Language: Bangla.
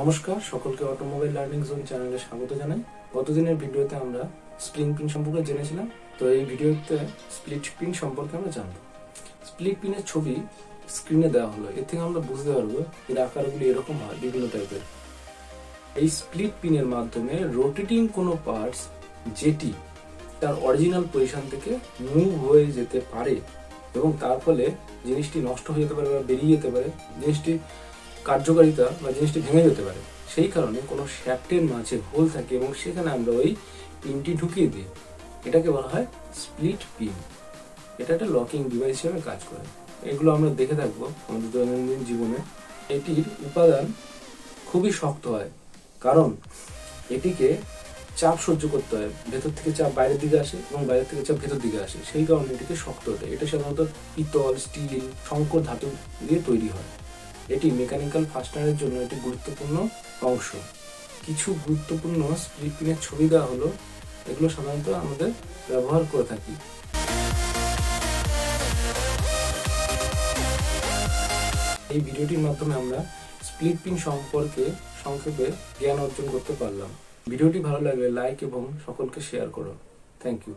নমস্কার, সকলকে অটোমোবাইল লার্নিং জোন চ্যানেলে স্বাগত জানাই। গতদিনের ভিডিওতে আমরা স্প্রিং পিন সম্পর্কে জেনেছিলাম, তো এই ভিডিওতে স্প্লিট পিন সম্পর্কে আমরা জানব। স্প্লিট পিনের ছবি স্ক্রিনে দেওয়া হলো। এর থেকে আমরা বুঝতে পারব এর আকারগুলি এরকম হয়, বিভিন্ন টাইপের এই স্প্লিট পিনের মাধ্যমে রোটেটিং কোনো পার্টস যেটি তার অরিজিনাল পজিশন থেকে মুভ হয়ে যেতে পারে এবং তার ফলে জিনিসটি নষ্ট হয়ে যেতে পারে বা বেরিয়ে যেতে পারে। জিনিসটি কার্যকারিতা বা জিনিসটি ভেঙে যেতে পারে। সেই কারণে কোনো শ্যাফটের মাঝে হোল থাকে এবং সেখানে আমরা ওই পিনটি ঢুকিয়ে দিই। এটাকে বলা হয় স্প্লিট পিন। এটা একটা লকিং ডিভাইস হিসেবে কাজ করে। এগুলো আমরা দেখে থাকব আমাদের দৈনন্দিন জীবনে। এটির উপাদান খুবই শক্ত হয়, কারণ এটিকে চাপ সহ্য করতে হয়। ভেতর থেকে চাপ বাইরের দিকে আসে এবং বাইরের থেকে চাপ ভেতর দিকে আসে। সেই কারণে এটিকে শক্ত হতে। এটা সাধারণত পিতল, স্টিল, শঙ্কর ধাতু দিয়ে তৈরি হয়। এটি মেকানিক্যাল ফাস্টনারের জন্য একটি গুরুত্বপূর্ণ অংশ। কিছু গুরুত্বপূর্ণ স্প্লিট পিনের ছবি দেওয়া হলো। এগুলো সাধারণত আমাদের ব্যবহার করে থাকি। এই ভিডিওটির মাধ্যমে আমরা স্প্লিট পিন সম্পর্কে সংক্ষেপে জ্ঞান অর্জন করতে পারলাম। ভিডিওটি ভালো লাগলে লাইক এবং সকলকে শেয়ার করো। Thank you